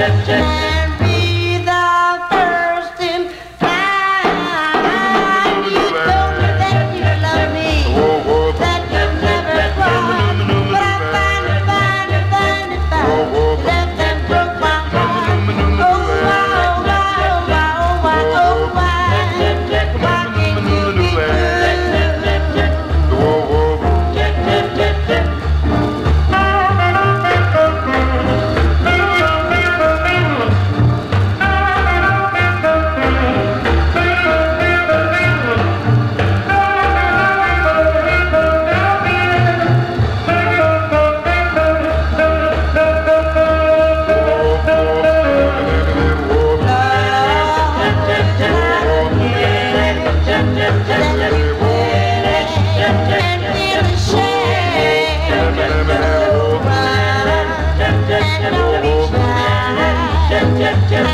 jet, jet. yeah, yeah.